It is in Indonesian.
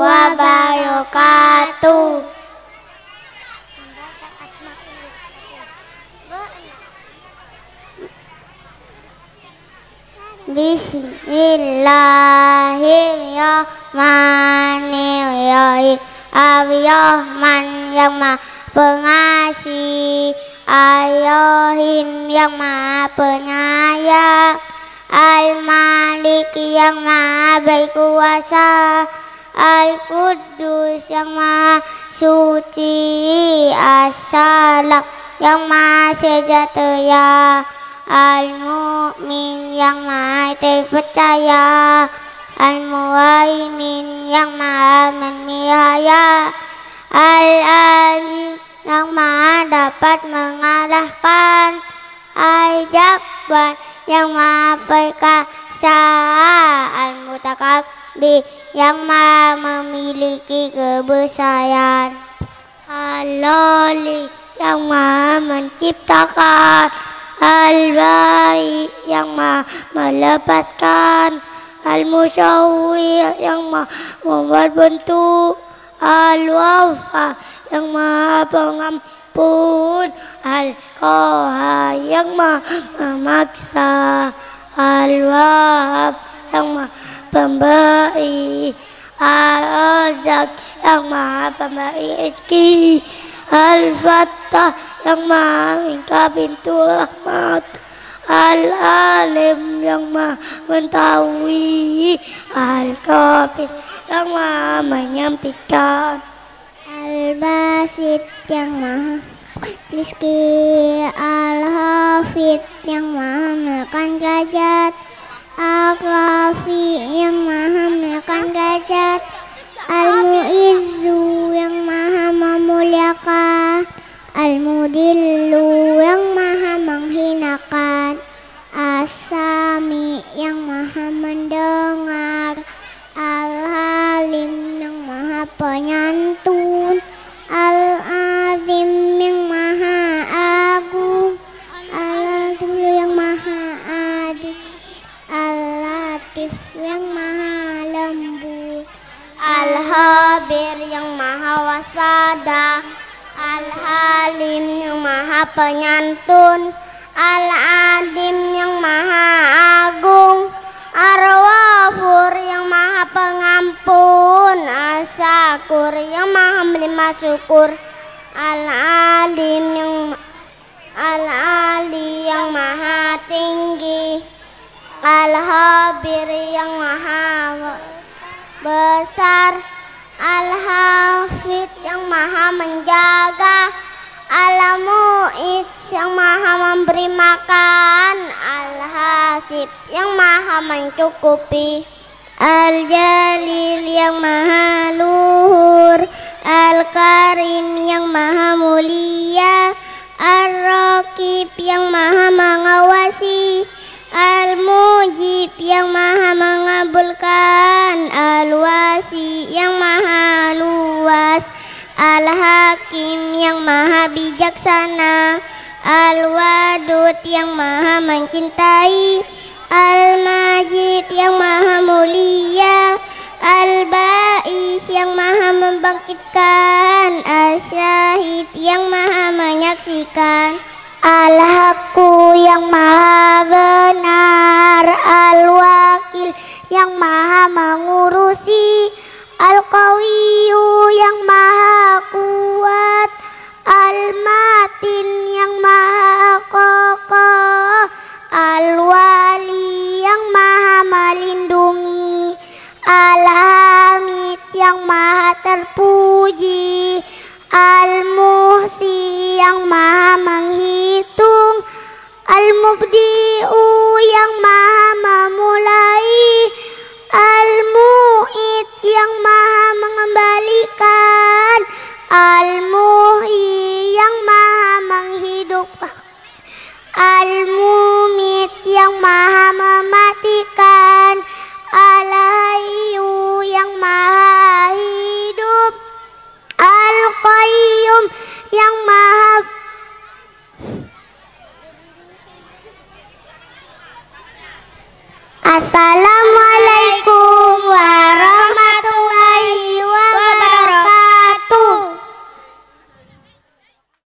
wabarakatuh. Bismillahirrahmanirrahim. Ar-Rahman yang maha pengasih Ar-Rahim yang maha penyayang Al-Malik yang maha berkuasa Al-Quddus yang maha suci As-Salam yang maha sejahtera Al-Mu'min yang maha terpercaya Al-Muhaimin yang maha memihaya Al-Alim yang maha dapat mengalahkan Al-Jabbar yang maha perkasa Al-Mutakabbir yang maha memiliki kebesaran. Al-Lali yang maha menciptakan. Al-Bari yang maha melepaskan. Al-Musyawir yang maha membuat bentuk. Al-Wafa yang maha pengampun. Al-Qahar yang maha memaksa. Al-Wahab yang maha pemberi Al-Razak yang maha pemberi rezeki Al-Fattah yang maha minta pintu rahmat Al-Alim yang maha mengetahui Al-Qabir yang maha menyampaikan Al-Basit yang maha Rizki Al-Hafid yang maha menekan gajat Al-Rafi yang maha menekan gajat Al-Mu'izzu Al-Habir yang maha waspada Al-Halim yang maha penyantun Al-Adim yang maha agung Ar-Wafur yang maha pengampun As-Sakur yang maha menerima syukur Al-Alim yang Al-Ali yang maha tinggi Al-Habir yang maha besar Al-Hafid yang maha menjaga. Al-Mu'id yang maha memberi makan. Al-Hasib yang maha mencukupi. Al-Jalil yang maha luhur. Al-Karim yang maha mulia. Ar-Rakib yang yang maha bijaksana Al-Wadud yang maha mencintai Al-Majid yang maha mulia Al-Ba'is yang maha membangkitkan Al-Syahid yang maha menyaksikan. Al-Haqqu yang maha benar Al-Wakil yang maha mengurusi Al-Qawiyu yang maha kuat Al-Matin yang maha kokoh Al-Wali yang maha melindungi Al-Hamid yang maha terpuji Al-Muhsi yang maha menghitung Al-Mubdi'u yang maha memulai Al-Mumit yang maha mematikan Al-Hayyu yang maha hidup Al-Qayyum yang maha Assalamualaikum